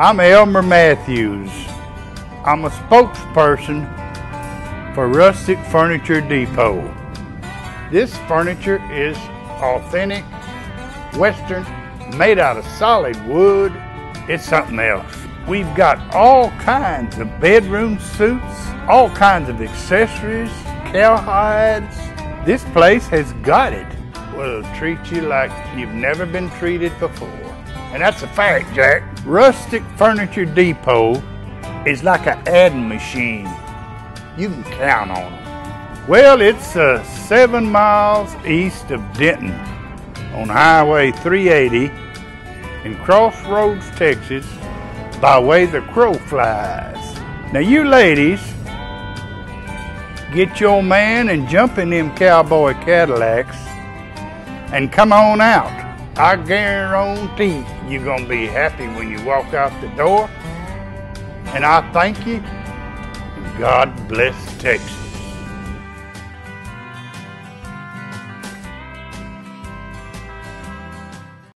I'm Elmer Matthews. I'm a spokesperson for Rustic Furniture Depot. This furniture is authentic, Western, made out of solid wood. It's something else. We've got all kinds of bedroom suits, all kinds of accessories, cowhides. This place has got it. Will treat you like you've never been treated before. And that's a fact, Jack. Rustic Furniture Depot is like an adding machine. You can count on them. Well, it's uh, seven miles east of Denton on Highway 380 in Crossroads, Texas, by way the crow flies. Now, you ladies, get your man and jump in them cowboy Cadillacs and come on out. I guarantee you're going to be happy when you walk out the door. And I thank you. God bless Texas.